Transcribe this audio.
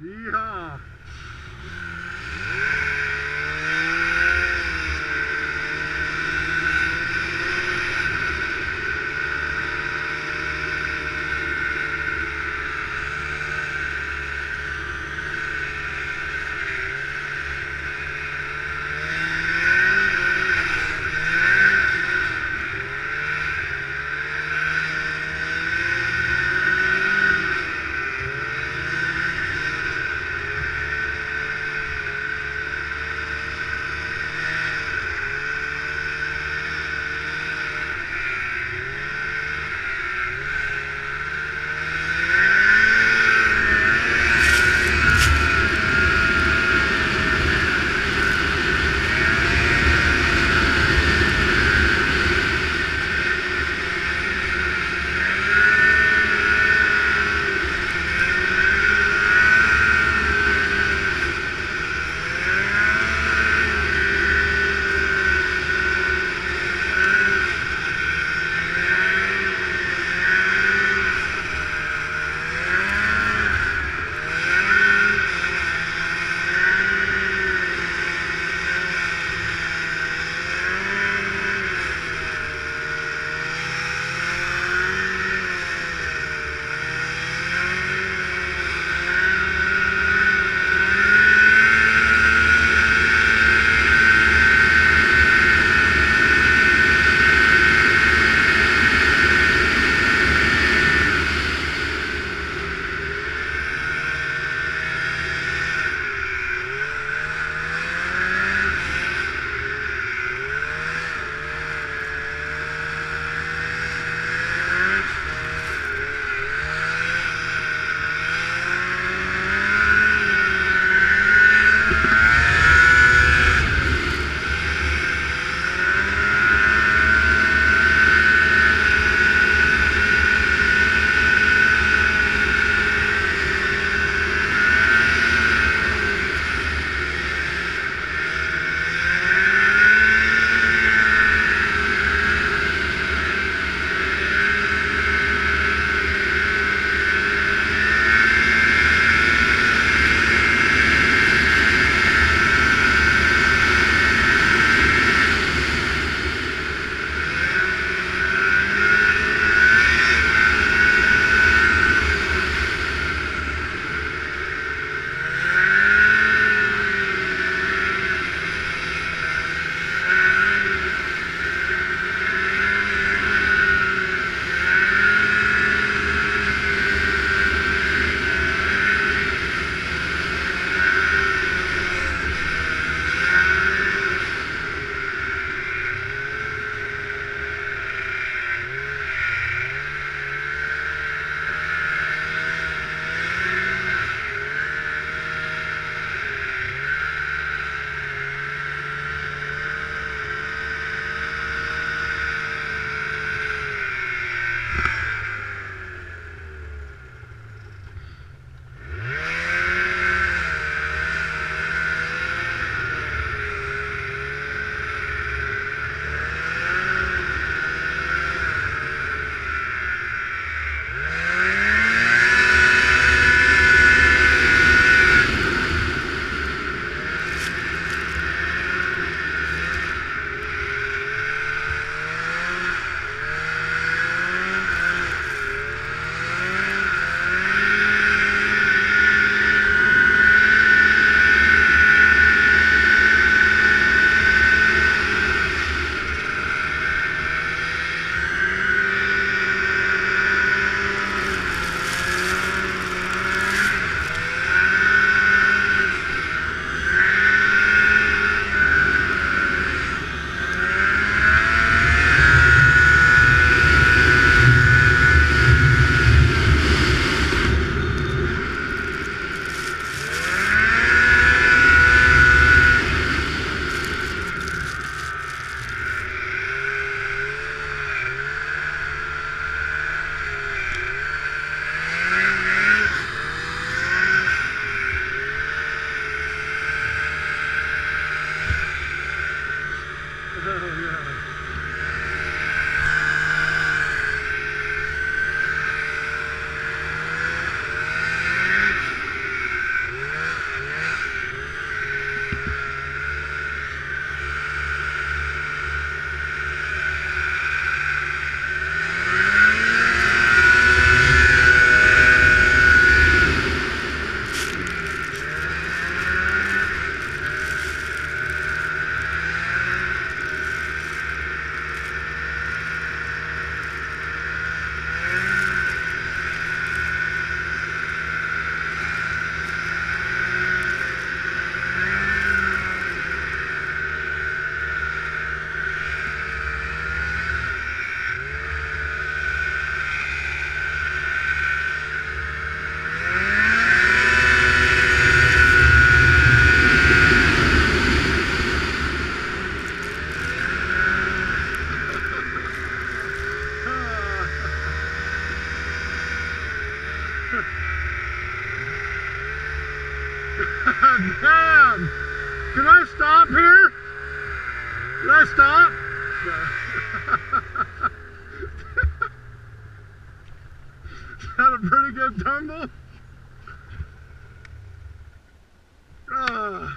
Yeehaw! Vamos resolver, né? Man, can I stop here? Can I stop? Had a pretty good tumble? Uh.